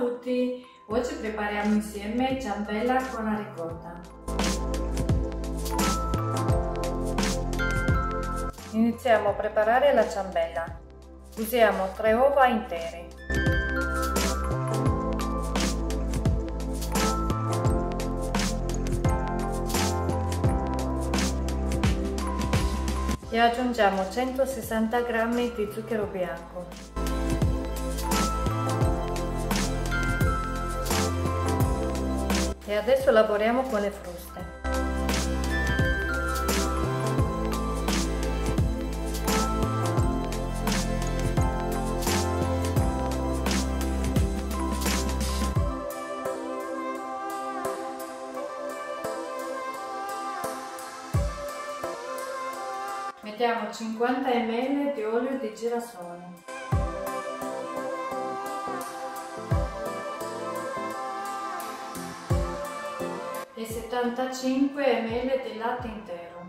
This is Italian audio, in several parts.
tutti! Oggi prepariamo insieme ciambella con la ricotta. Iniziamo a preparare la ciambella. Usiamo 3 uova intere. E aggiungiamo 160 g di zucchero bianco. E adesso lavoriamo con le fruste. Mettiamo 50 ml di olio di girasole. 75 ml di latte intero.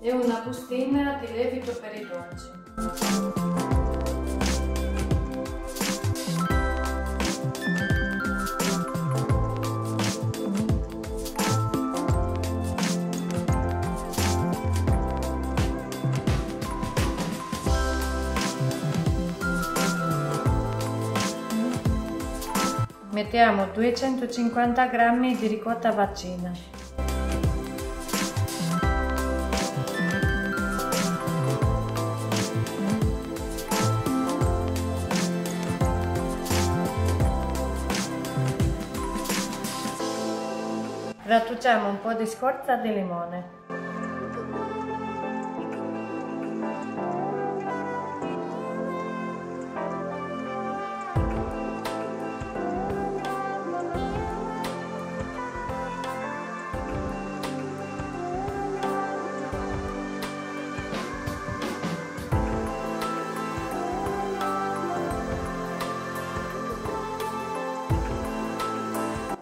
E una bustina di lievito per i dolci. Mettiamo 250 g di ricotta vaccina. Grattugiamo un po' di scorza di limone.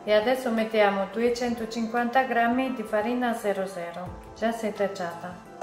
E adesso mettiamo 250 g di farina 00, già setacciata.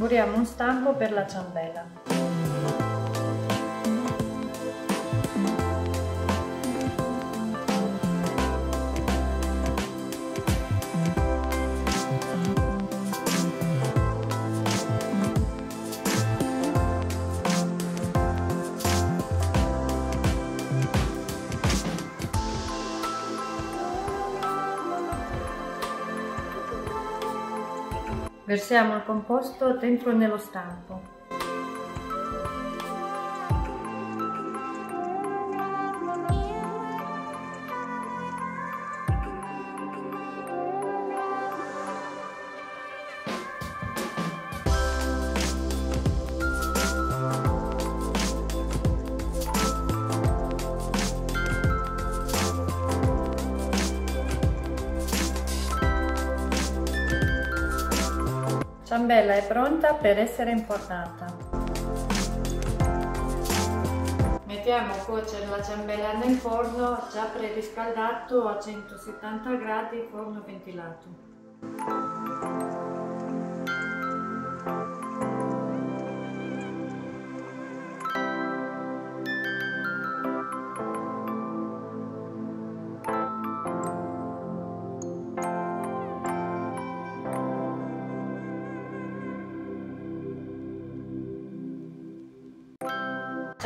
Imburiamo un stampo per la ciambella. Versiamo il composto dentro nello stampo. Ciambella è pronta per essere infornata. Mettiamo a cuocere la ciambella nel forno già preriscaldato a 170 gradi forno ventilato.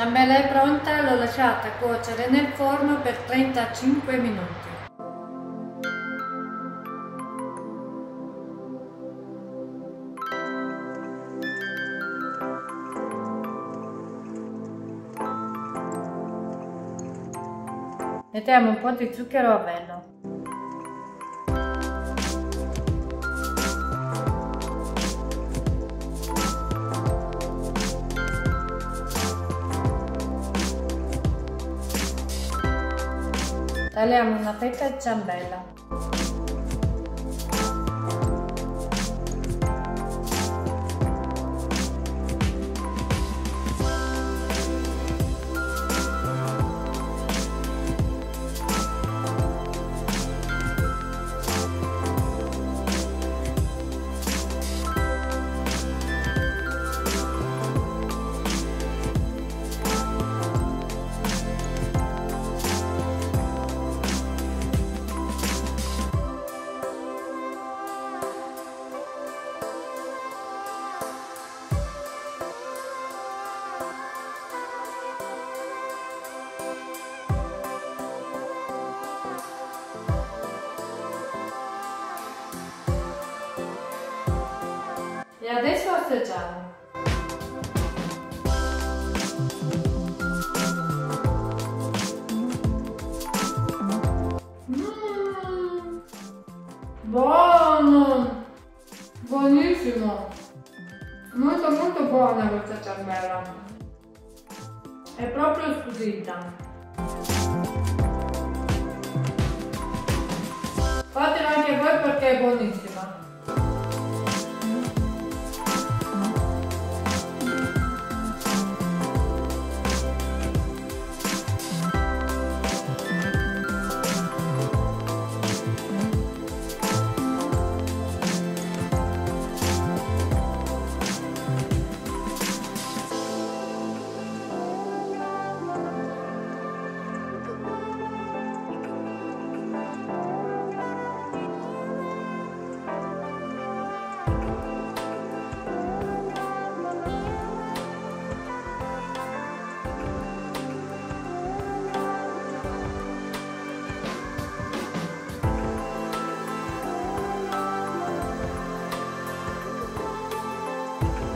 Ciambella è pronta, l'ho lasciata cuocere nel forno per 35 minuti. Mettiamo un po' di zucchero a velo. Tagliamo una fetta di ciambella. E adesso assaggiamo. Mmm, buono! Buonissimo! Molto molto buona questa ciambella. È proprio squisita. Fatela anche voi perché è buonissima.